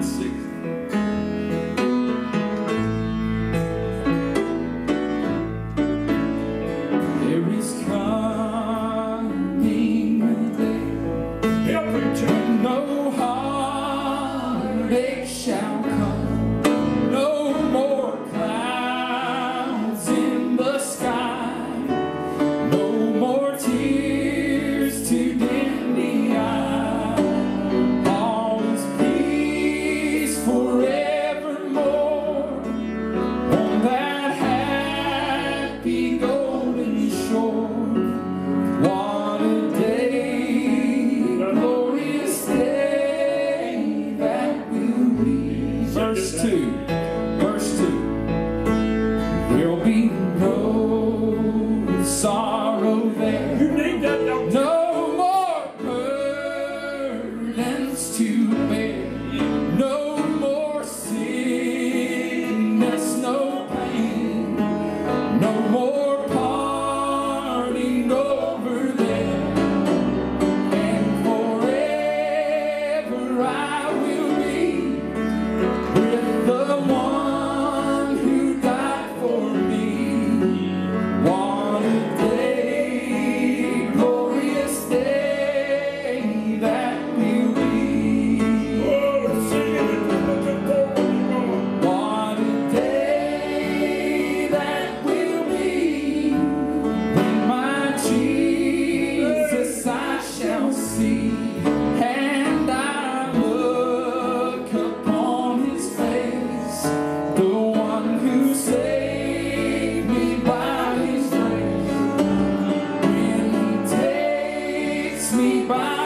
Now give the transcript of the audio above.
There is coming me by.